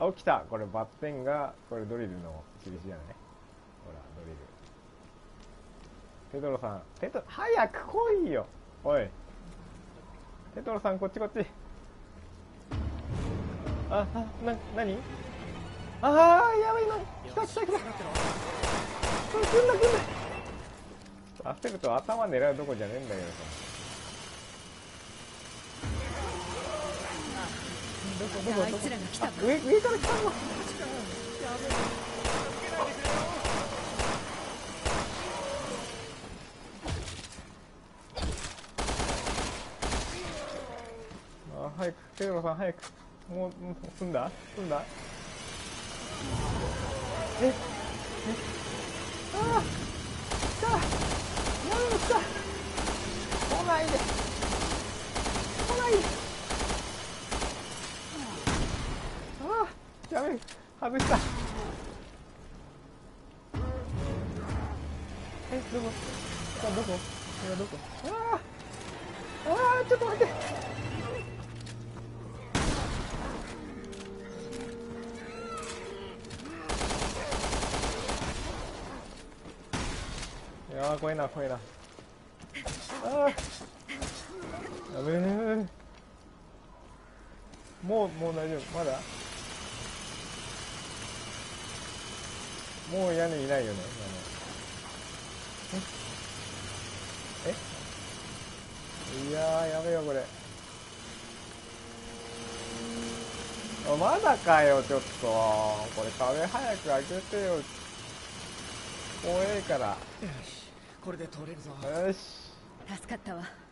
あ起きた。これバッテンがこれドリルの印じゃないほらドリル。テトロさんテト早く来いよ。おい。テトロさんこっちこっち。ああな何？ああやばいな来た来た来た。来んな来んな焦ると頭狙うとこじゃねえんだけどさ。あいつらが来たか。上上から来たの？あ早くテロさん早く。もうもう済んだ？済んだ？ええ？ああ来た！やめろ来た！来ないで。来ない！でああやべえ外した。えどこ？あどこ？今どこああああちょっと待って。いや怖いな怖いな。ああやべえもうもう大丈夫。まだ？もう屋根いないよね。え？え？いやーやべえよこれ。あまだかよちょっと。これ壁早く開けてよ。怖えから。これで取れるぞ。よし。助かったわ